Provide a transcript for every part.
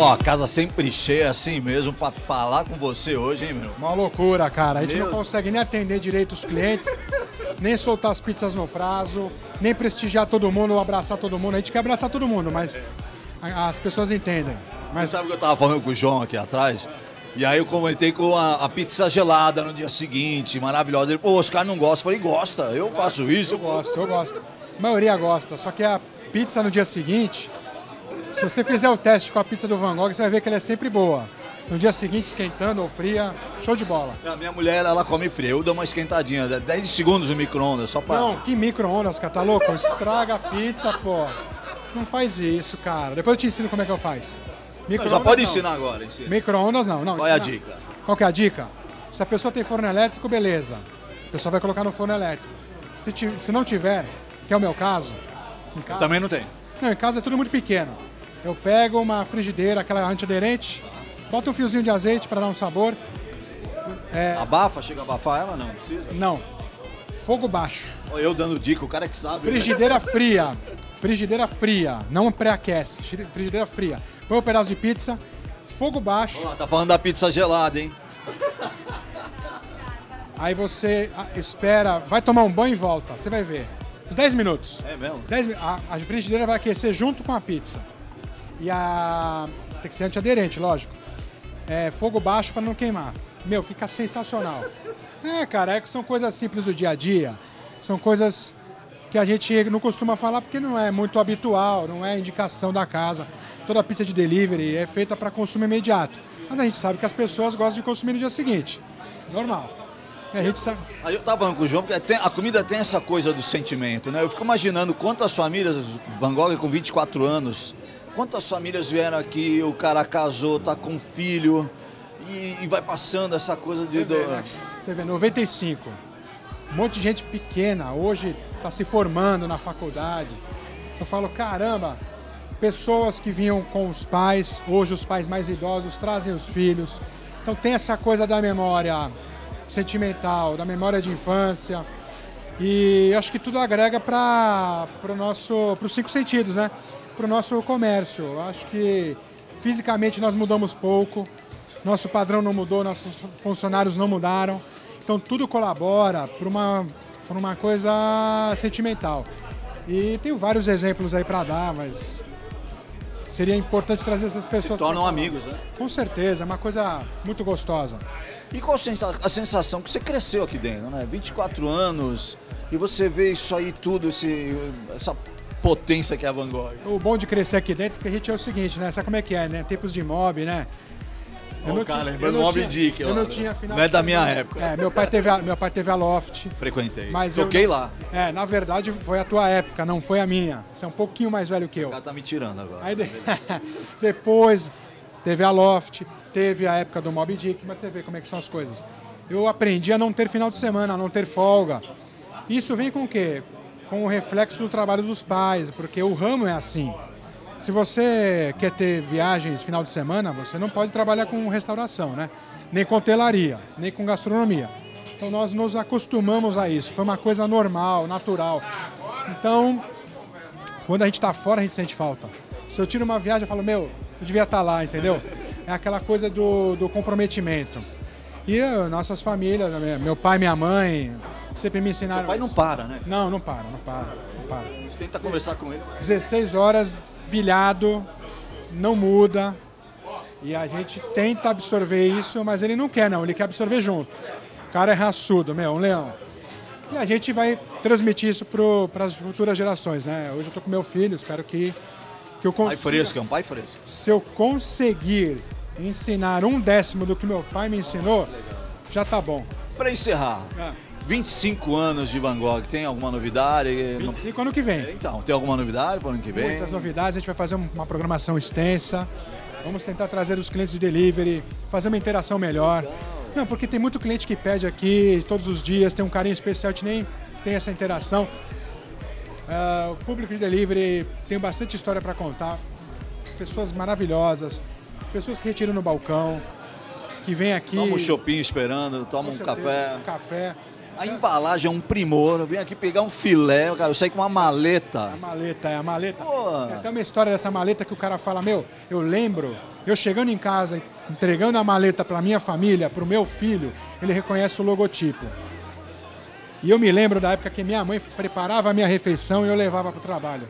Ó, a casa sempre cheia assim mesmo pra falar com você hoje, hein, meu? Uma loucura, cara. A gente Meu- não consegue nem atender direito os clientes, nem soltar as pizzas no prazo, nem prestigiar todo mundo, abraçar todo mundo. A gente quer abraçar todo mundo, mas as pessoas entendem. Mas Mas sabe que eu tava falando com o João aqui atrás? E aí eu comentei com a, a pizza gelada no dia seguinte, maravilhosa. Ele, pô, os caras não gostam. Eu falei, gosta, eu faço isso. eu gosto, eu gosto. A maioria gosta, só que a pizza no dia seguinte, se você fizer o teste com a pizza do Van Gogh, você vai ver que ela é sempre boa. No dia seguinte, esquentando ou fria, show de bola. A minha mulher, ela come fria. Eu dou uma esquentadinha, 10 segundos no micro-ondas, só pra... Não, que micro-ondas, cara, tá louco? Estraga a pizza, pô. Não faz isso, cara. Depois eu te ensino como é que eu faço. Não, Micro-ondas já pode não. ensinar agora, ensina. Micro-ondas não, não. Qual é a dica? Qual que é a dica? Se a pessoa tem forno elétrico, beleza. A pessoa vai colocar no forno elétrico. Se, se não tiver, que é o meu caso, casa, Também não tem. não, em casa é tudo muito pequeno. Eu pego uma frigideira, aquela antiaderente, boto um fiozinho de azeite para dar um sabor. Abafa, chega a abafar ela? Não, precisa. Não, fogo baixo. Eu dando dica, o cara que sabe. né? Frigideira fria. Frigideira fria, não pré-aquece. Frigideira fria. Põe um pedaço de pizza, fogo baixo. Tá falando da pizza gelada, hein? Aí você ah, espera, vai tomar um banho e volta. Você vai ver. 10 minutos. É mesmo? 10 mi- a, a frigideira vai aquecer junto com a pizza. E a. Tem que ser antiaderente, lógico. É, fogo baixo para não queimar. Meu, fica sensacional. É, cara, é que são coisas simples do dia a dia. São coisas que a gente não costuma falar porque não é muito habitual, não é indicação da casa. Toda pizza de delivery é feita para consumo imediato. Mas a gente sabe que as pessoas gostam de consumir no dia seguinte. Normal. A gente sabe. Aí eu tava falando com o João, porque a comida tem essa coisa do sentimento, né? Eu fico imaginando quantas famílias, Van Gogh com 24 anos, quantas famílias vieram aqui, o cara casou, tá com um filho, e, e vai passando essa coisa de. do- Você vê, 95. Um monte de gente pequena, hoje está se formando na faculdade. Eu falo, caramba, pessoas que vinham com os pais, hoje os pais mais idosos trazem os filhos. Então tem essa coisa da memória sentimental, da memória de infância. E acho que tudo agrega para o nosso, para os cinco sentidos, né? Para o nosso comércio. Eu Acho que fisicamente nós mudamos pouco, nosso padrão não mudou, nossos funcionários não mudaram. Então tudo colabora para uma, pra uma coisa sentimental. E tenho vários exemplos aí para dar, mas seria importante trazer essas se pessoas. pra tornam amigos, né? Com certeza, é uma coisa muito gostosa. E qual a sensação que você cresceu aqui dentro, né? 24 anos, e você vê isso aí tudo, esse, essa potência que é a Van Gogh. O bom de crescer aqui dentro é que a gente é o seguinte, né? Sabe como é que é, né? Tempos de mob, né? Ó, o cara, tinha- lembrando não Moby tinha- Dick, Eu não tinha final Não é de da minha época. É, meu pai teve a, meu pai teve a Loft. Frequentei. Mas eu- Toquei lá. É, na verdade foi a tua época, não foi a minha. Você é um pouquinho mais velho que eu. O cara tá me tirando agora. Aí de- depois teve a Loft, teve a época do Mob Dick, mas você vê como é que são as coisas. Eu aprendi a não ter final de semana, a não ter folga. Isso vem com o quê? Com o reflexo do trabalho dos pais, porque o ramo é assim. Se você quer ter viagens final de semana, você não pode trabalhar com restauração, né? Nem com hotelaria, nem com gastronomia. Então nós nos acostumamos a isso. Foi uma coisa normal, natural. Então, quando a gente está fora, a gente sente falta. Se eu tiro uma viagem, eu falo, meu, eu devia estar lá, entendeu? É aquela coisa do, do comprometimento. E eu, nossas famílias, minha- meu pai minha mãe, sempre me ensinaram. O pai não isso. para, né? Não, não para, não para, não para. Tenta conversar com ele. 16 horas bilhado, não muda. E a gente tenta absorver isso, mas ele não quer, não. Ele quer absorver junto. O cara é raçudo, meu, um leão. E a gente vai transmitir isso para as futuras gerações, né? Hoje eu tô com meu filho, espero que, que eu Pai consiga. fresco, é um pai fresco. Se eu conseguir ensinar um décimo do que meu pai me ensinou, já tá bom. Pra encerrar, É. 25 anos de Van Gogh, tem alguma novidade? Não- 25 ano que vem. Então, tem alguma novidade para ano que vem? Muitas novidades, a gente vai fazer um- uma programação extensa. Vamos tentar trazer os clientes de delivery, fazer uma interação melhor. Não, porque tem muito cliente que pede aqui todos os dias, tem um carinho especial, a gente nem tem essa interação. Ah, o público de delivery tem bastante história para contar. Pessoas maravilhosas, pessoas que retiram no balcão, que vêm aqui. Toma um shopping esperando, toma um certeza, café. um café. A embalagem é um primor. Eu vim aqui pegar um filé, cara, eu saí com uma maleta. A maleta, é a maleta. Pô. Tem até uma história dessa maleta que o cara fala, meu, eu lembro, eu chegando em casa, entregando a maleta para minha família, para o meu filho, ele reconhece o logotipo. E eu me lembro da época que minha mãe preparava a minha refeição e eu levava para o trabalho.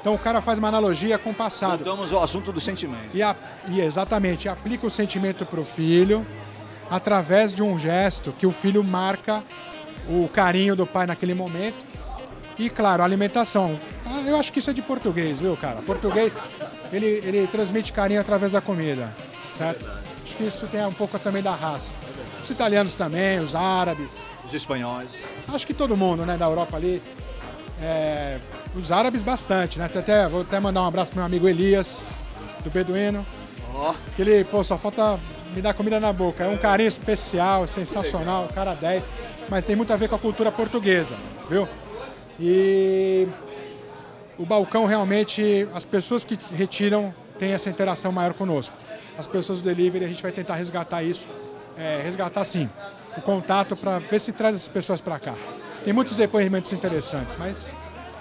Então o cara faz uma analogia com o passado. Voltamos ao assunto do sentimento. E, a- e exatamente, aplica o sentimento para o filho através de um gesto que o filho marca o carinho do pai naquele momento. E, claro, a alimentação. Ah, Eu acho que isso é de português, viu, cara? Português, ele, ele transmite carinho através da comida, certo? Acho que isso tem um pouco também da raça. Os italianos também, os árabes. Os espanhóis. Acho que todo mundo, né, da Europa ali. É, os árabes bastante, né? Até, vou até mandar um abraço pro meu amigo Elias, do Beduíno. Ó, Que ele, pô, só falta me dar comida na boca. É um carinho especial, sensacional, cara 10. Mas tem muito a ver com a cultura portuguesa, viu? E o balcão realmente, as pessoas que retiram têm essa interação maior conosco. As pessoas do delivery, a gente vai tentar resgatar isso, é, resgatar sim, o contato para ver se traz essas pessoas para cá. Tem muitos depoimentos interessantes, mas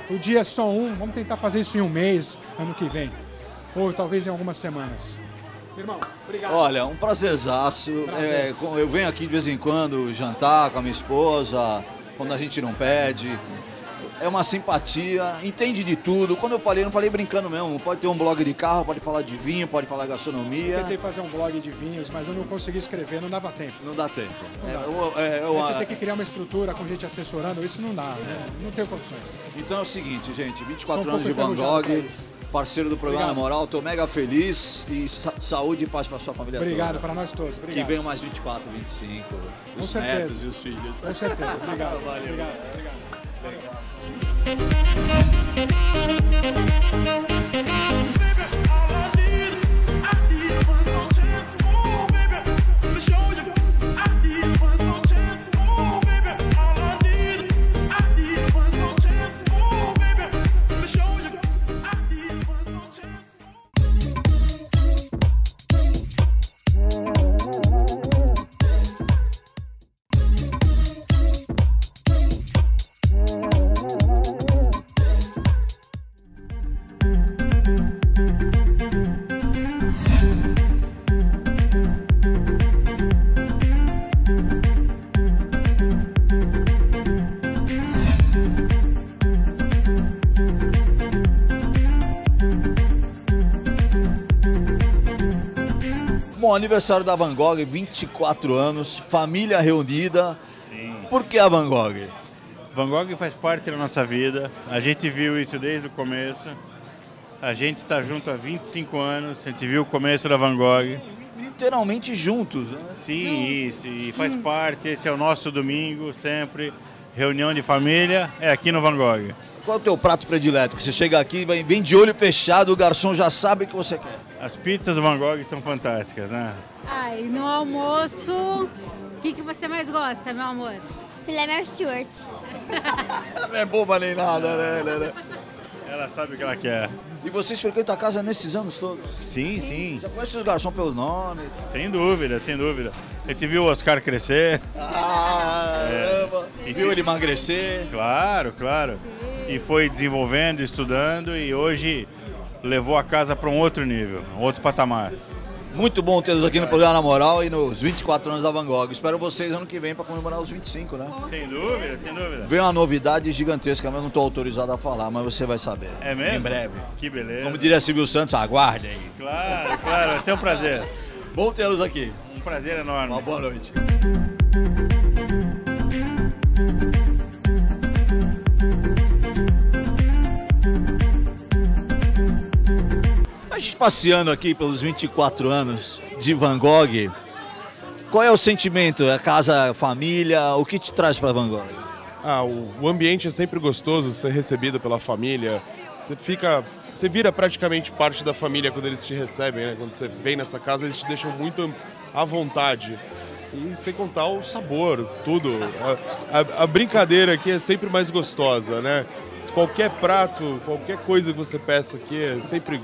o dia é só um, vamos tentar fazer isso em um mês, ano que vem, ou talvez em algumas semanas. Irmão, obrigado. olha, um prazerzaço. Prazer. É, eu venho aqui de vez em quando jantar com a minha esposa, quando a gente não pede. É uma simpatia, entende de tudo. Quando eu falei, não falei brincando mesmo. Pode ter um blog de carro, pode falar de vinho, pode falar gastronomia. Tentei fazer um blog de vinhos, mas eu não consegui escrever, não dava tempo. Não dá tempo. É, dá. eu- é, eu- você tem que criar uma estrutura com gente assessorando, isso não dá, né? Não tenho condições. Então é o seguinte, gente, Sou 24 um anos de Van Gogh. Parceiro do programa Obrigado. Moral, tô mega feliz e sa- saúde e paz para sua família Obrigado toda. para nós todos. Que Obrigado. venham mais 24, 25, Com os certeza. netos e os filhos. Com certeza. Obrigado. Valeu. Obrigado. obrigado. Bom, aniversário da Van Gogh, 24 anos, família reunida. Por que a Van Gogh? Van Gogh faz parte da nossa vida. A gente viu isso desde o começo. A gente está junto há 25 anos. A gente viu o começo da Van Gogh. Literalmente juntos. Né? Sim, isso. E faz parte. Esse é o nosso domingo, sempre. Reunião de família é aqui no Van Gogh. Qual é o teu prato predileto? Que você chega aqui, vem, vem de olho fechado, o garçom já sabe o que você quer. As pizzas do Van Gogh são fantásticas, né? Ai, no almoço, o que, que você mais gosta, meu amor? Filé Mel Stewart. Não é boba nem nada, né? né, né? Ela sabe o que ela quer. E vocês frequentam a casa nesses anos todos? Sim, sim. Já conhece os garçons pelo nome? Sem dúvida, sem dúvida. A gente viu o Oscar crescer. Ah. E Viu ele emagrecer? Claro, claro. E foi desenvolvendo, estudando e hoje levou a casa para um outro nível, um outro patamar. Muito bom tê-los aqui no programa Na Moral e nos 24 anos da Van Gogh. Espero vocês ano que vem para comemorar os 25, né? Sem dúvida, sem dúvida. Vem uma novidade gigantesca, mas eu não estou autorizado a falar, mas você vai saber. É mesmo? Em breve. Que beleza. Como diria Silvio Santos, aguarde aí. Claro, claro, vai ser um prazer. Bom tê-los aqui. Um prazer enorme. Uma boa noite. Passeando aqui pelos 24 anos de Van Gogh, qual é o sentimento? É casa, família? O que te traz para Van Gogh? Ah, o, ambiente é sempre gostoso, ser recebido pela família. Você fica. Você vira praticamente parte da família quando eles te recebem, né? Quando você vem nessa casa, eles te deixam muito à vontade. E sem contar o sabor, tudo. A, a- a brincadeira aqui é sempre mais gostosa, né? Qualquer prato, qualquer coisa que você peça aqui é sempre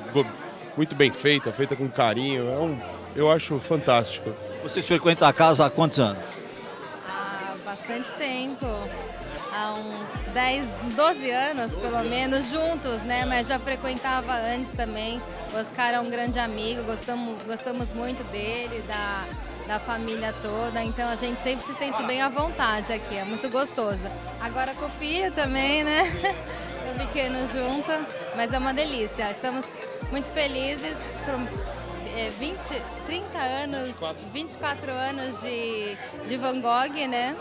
muito bem feita, feita com carinho. É um, eu acho fantástico. Vocês frequentam a casa há quantos anos? Há bastante tempo. Há uns 10, 12 anos, pelo menos, juntos, né? Mas já frequentava antes também. O Oscar é um grande amigo, gostamos, gostamos muito dele, da, da família toda. Então a gente sempre se sente bem à vontade aqui, é muito gostoso. Agora com o filho também, né? O pequeno junto, mas é uma delícia. Estamos muito felizes por é, 20, 30 anos, 24 anos de, de Van Gogh, né?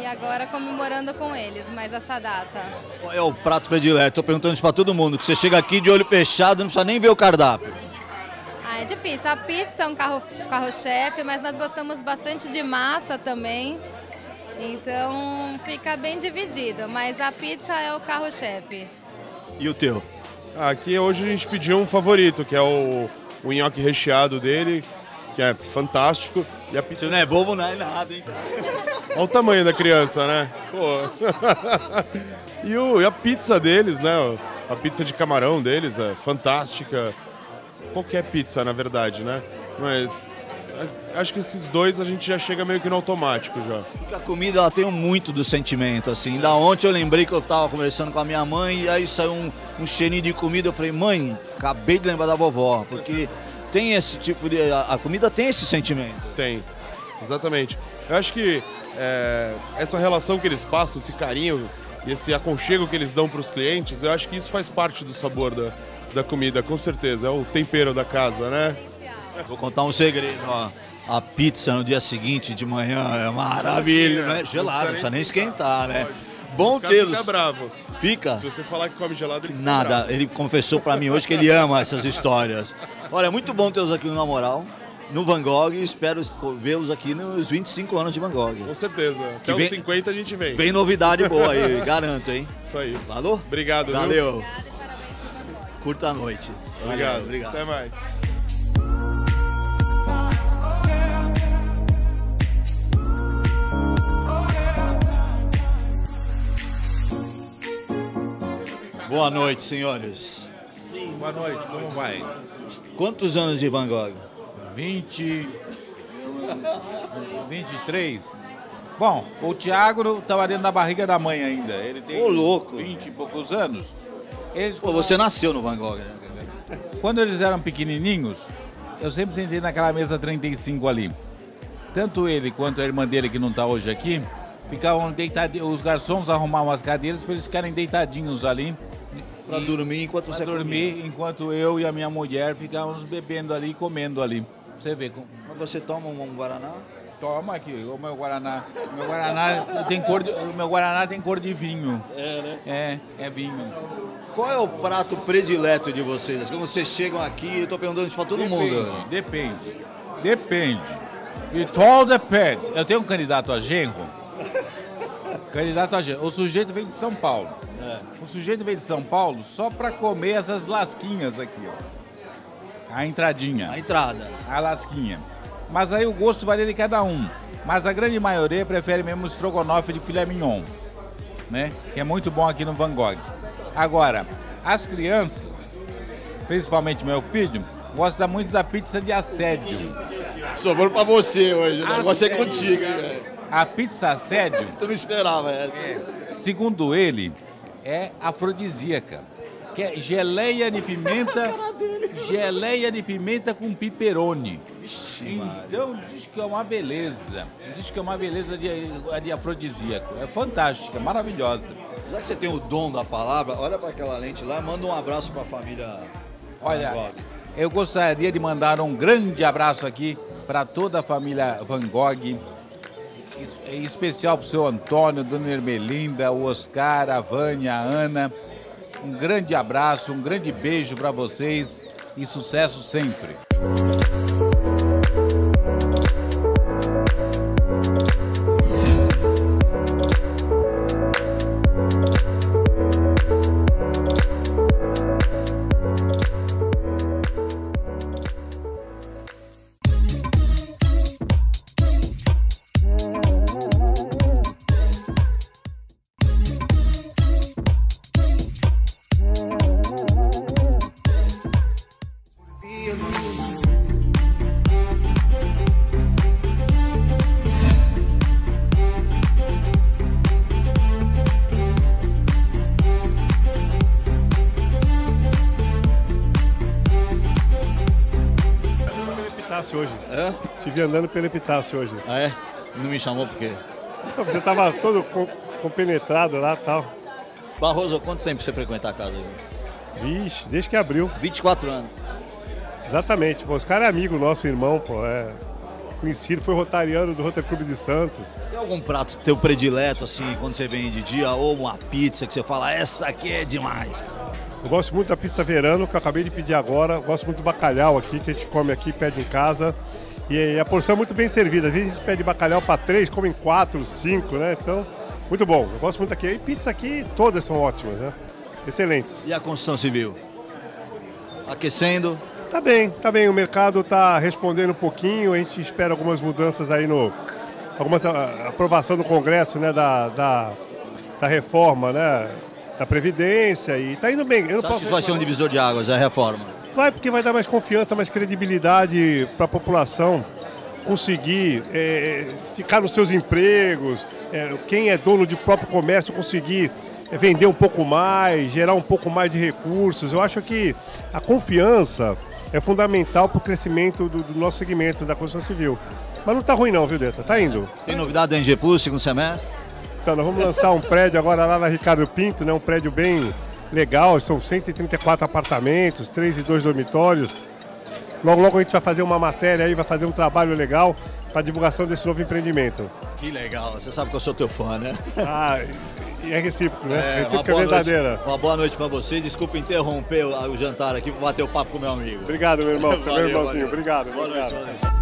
E agora comemorando com eles, mais essa data. Qual é o prato predileto? Tô perguntando isso pra todo mundo, que você chega aqui de olho fechado, não precisa nem ver o cardápio. Ah, é difícil. A pizza é um carro-chefe, carro mas nós gostamos bastante de massa também. Então fica bem dividido, mas a pizza é o carro-chefe. E o teu? Aqui hoje a gente pediu um favorito, que é o, o nhoque recheado dele, que é fantástico. E a pizza não é bobo, não é nada, hein? Olha o tamanho da criança, né? Pô. e, o, e a pizza deles, né? A pizza de camarão deles é fantástica. Qualquer pizza, na verdade, né? Mas acho que esses dois a gente já chega meio que no automático já. Porque a comida ela tem muito do sentimento, assim. Da ontem eu lembrei que eu estava conversando com a minha mãe e aí saiu um, um cheirinho de comida. Eu falei, mãe, acabei de lembrar da vovó, porque tem esse tipo de. A, a comida tem esse sentimento. Tem, exatamente. Eu acho que é, essa relação que eles passam, esse carinho e esse aconchego que eles dão para os clientes, eu acho que isso faz parte do sabor da, da comida, com certeza. É o tempero da casa, né? Vou contar um segredo, ó. A pizza no dia seguinte de manhã é maravilha, né? Gelada, não precisa nem esquentar, né? Bom tê-los. Fica bravo. Fica? Se você falar que come gelado, ele Nada, bravo. ele confessou para mim hoje que ele ama essas histórias. Olha, muito bom tê-los aqui no Na Moral, no Van Gogh e espero vê-los aqui nos 25 anos de Van Gogh. Com certeza. Até vem, os 50 a gente vem. Vem novidade boa aí, garanto, hein? Isso aí. Falou? Obrigado, Valeu. Viu? Obrigada e parabéns pro Van Gogh. Curta a noite. Obrigado. Valeu, obrigado. Até mais. Boa noite, senhores. Sim, boa noite, como vai? Quantos anos de Van Gogh? 20. 23. Bom, o Thiago estava dentro da barriga da mãe ainda. Ele tem Ô, louco. 20 e poucos anos. Eles, Pô, você nasceu no Van Gogh, né? Quando eles eram pequenininhos, eu sempre sentei naquela mesa 35 ali. Tanto ele quanto a irmã dele, que não está hoje aqui, ficavam deitadinhos. Os garçons arrumavam as cadeiras para eles ficarem deitadinhos ali. Pra E- dormir enquanto pra você dormir, comia. enquanto eu e a minha mulher ficávamos bebendo ali e comendo ali. Você vê, com- Mas você toma um, Guaraná? toma aqui, o meu Guaraná. O meu Guaraná tem cor de, o meu Guaraná tem cor de vinho. É, né? É, é vinho. Qual é o prato predileto de vocês? Quando vocês chegam aqui, eu tô perguntando isso pra todo mundo. Depende, depende. It all depends. Eu tenho um candidato a genro. Candidato a. O sujeito vem de São Paulo. É. O sujeito vem de São Paulo só para comer essas lasquinhas aqui, ó. A entradinha. A entrada. a lasquinha. Mas aí o gosto varia de cada um. Mas a grande maioria prefere mesmo o estrogonofe de filé mignon, né? Que é muito bom aqui no Van Gogh. Agora, as crianças, principalmente meu filho, gosta muito da pizza de assédio. Sobrou pra você hoje, né? Você é contigo, hein, velho? A pizza assédio, Tu não esperava essa. segundo ele, é afrodisíaca. Que é geleia de pimenta, geleia de pimenta com piperone. Então diz que é uma beleza. Diz que é uma beleza de, de afrodisíaco. É fantástica, maravilhosa. Já que você tem o dom da palavra, olha pra aquela lente lá, manda um abraço pra família. Olha, Van Gogh. eu gostaria de mandar um grande abraço aqui para toda a família Van Gogh. Em especial para o seu Antônio, Dona Ermelinda, o Oscar, a Vânia, a Ana. Um grande abraço, um grande beijo para vocês e sucesso sempre. Epitácio hoje. É? Te vi andando pelo Epitácio hoje. Ah, é? Não me chamou por quê? Você tava todo com- compenetrado lá e tal. Barroso, quanto tempo você frequenta a casa? Vixe, desde que abriu. 24 anos. Exatamente. Pô, os caras é amigo nosso, irmão, pô. É conhecido, foi rotariano do Rotary Clube de Santos. Tem algum prato teu predileto, assim, quando você vem de dia, ou uma pizza que você fala, essa aqui é demais? Eu gosto muito da pizza verano, que eu acabei de pedir agora. Eu gosto muito do bacalhau aqui, que a gente come aqui, pede em casa. E a porção é muito bem servida. Às vezes a gente pede bacalhau para três, come em quatro, cinco, né? Então, muito bom. Eu gosto muito aqui. E pizza aqui, todas são ótimas, né? Excelentes. E a construção civil? Aquecendo? Tá bem, tá bem. O mercado tá respondendo um pouquinho. A gente espera algumas mudanças aí no. Algumas a- aprovação no Congresso, né? Da, da, da reforma, né? Da Previdência. E tá indo bem. Eu não acha posso isso vai ser um divisor de águas, a reforma? Vai porque vai dar mais confiança, mais credibilidade para a população conseguir é, ficar nos seus empregos, é, quem é dono de próprio comércio conseguir é, vender um pouco mais, gerar um pouco mais de recursos. Eu acho que a confiança é fundamental para o crescimento do, do nosso segmento da construção civil. Mas não está ruim não, viu, Deta? Tá indo. Tem novidade da NG Plus, segundo semestre? Então, nós vamos lançar um prédio agora lá na Ricardo Pinto, né? um prédio bem legal, são 134 apartamentos, 3 e 2 dormitórios. Logo, logo a gente vai fazer uma matéria aí, vai fazer um trabalho legal para divulgação desse novo empreendimento. Que legal, você sabe que eu sou teu fã, né? Ah, e é recíproco, né? É, uma, recíproco é verdadeira. noite, uma boa noite pra você. Desculpa interromper o, o jantar aqui para bater o papo com meu amigo. Obrigado, meu irmão. É meu Valeu, irmãozinho. valeu. Obrigado. Boa obrigado. noite.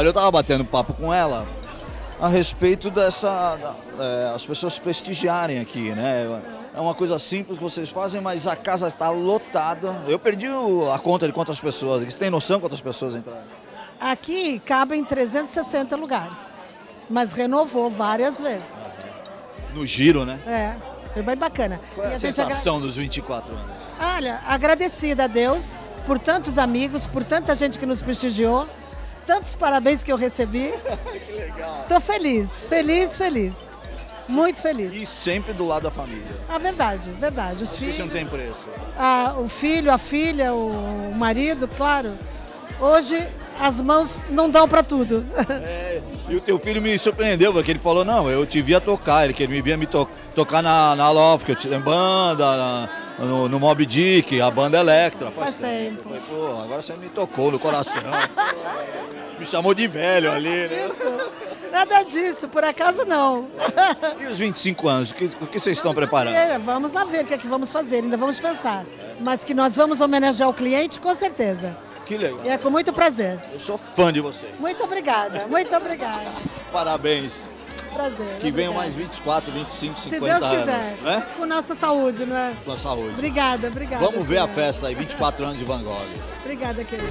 Olha, eu tava batendo papo com ela a respeito dessa. da- é, as pessoas prestigiarem aqui, né? É uma coisa simples que vocês fazem, mas a casa está lotada. Eu perdi o- a conta de quantas pessoas. Você tem noção quantas pessoas entraram? Aqui cabem 360 lugares, mas renovou várias vezes. No giro, né? É, foi bem bacana. Qual é a a gente agra- sensação dos 24 anos? Olha, agradecida a Deus por tantos amigos, por tanta gente que nos prestigiou, tantos parabéns que eu recebi. que legal. Tô feliz, feliz, feliz. Muito feliz. E sempre do lado da família. A verdade, verdade. Os Acho que Isso filhos, não tem preço. a- o filho, a filha, o marido, claro. Hoje as mãos não dão para tudo. É, e o teu filho me surpreendeu, porque ele falou, não, eu te via tocar, ele que ele me via me to- tocar na, na Loft, que eu tinha banda, na- no, no Mob Dick, a banda Electra. Faz tempo. Falei, pô, agora você me tocou no coração. me chamou de velho ali, né? Nada disso, por acaso não. E os 25 anos, o que, o que vocês estão preparando? É, Vamos lá ver o que é que vamos fazer, ainda vamos pensar. Mas que nós vamos homenagear o cliente, com certeza. Que legal. E é com muito prazer. Eu sou fã de você. Muito obrigada, muito obrigada. Parabéns. Prazer. Que venham mais 24, 25, 50 Se Deus anos. quiser. Né? Com nossa saúde, não é? Com a saúde. Obrigada, obrigada. Vamos ver a festa aí, 24 anos de Van Gogh. Obrigada, querido.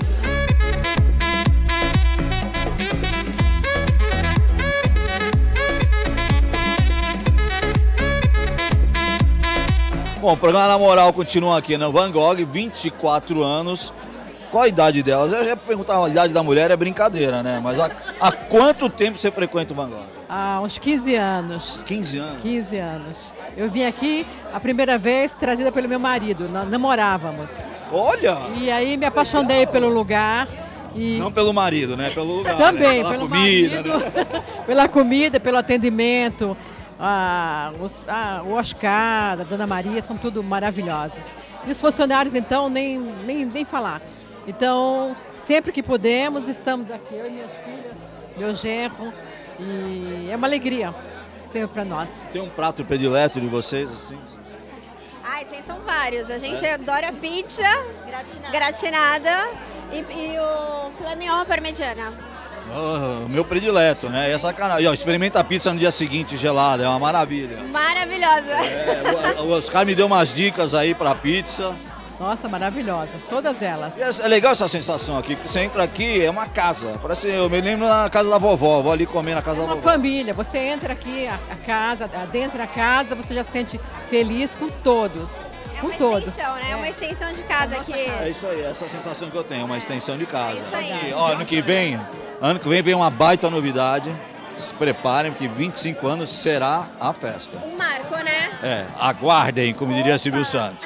Bom, o programa Na Moral continua aqui no Van Gogh, 24 anos. Qual a idade delas? Eu ia perguntar a idade da mulher, é brincadeira, né? Mas há, há quanto tempo você frequenta o Van Gogh? Há uns 15 anos. 15 anos. 15 anos. Eu vim aqui a primeira vez trazida pelo meu marido, namorávamos. Olha! E aí me apaixonei pelo lugar e Não pelo marido, né? Pelo lugar. também né? Pela comida. marido, né? pela comida, pelo atendimento. Ah, os- ah, o Oscar, a Dona Maria, são tudo maravilhosos. E os funcionários, então, nem, nem, nem falar. Então, sempre que podemos, estamos aqui, eu e minhas filhas, meu genro, e é uma alegria sempre para nós. Tem um prato predileto de vocês, assim? Ai, tem, são vários. A gente adora pizza gratinada, e, e o filé mignon parmegiana. Ah, o meu predileto, né? E é sacanagem. Ó, experimenta a pizza no dia seguinte gelada, é uma maravilha. Maravilhosa. É, o, o Oscar me deu umas dicas aí pra pizza. Nossa, maravilhosas, todas elas. E é, é legal essa sensação aqui, porque você entra aqui, é uma casa. Parece, eu me lembro na casa da vovó, vou ali comer na casa da Uma vovó. família, você entra aqui, a, a casa, dentro da casa, você já se sente feliz com todos. É com uma todos. extensão, né? É uma extensão de casa aqui. É isso aí, essa sensação que eu tenho, uma extensão de casa. É isso aí. Aqui, ó, ano que vem, ano que vem vem uma baita novidade. se preparem, porque 25 anos será a festa. Um marco, né? É, aguardem, como diria Silvio Santos.